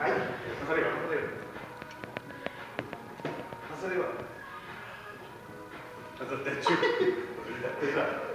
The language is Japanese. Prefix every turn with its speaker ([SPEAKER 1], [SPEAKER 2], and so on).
[SPEAKER 1] はいそれよそれよ。それよ。れよ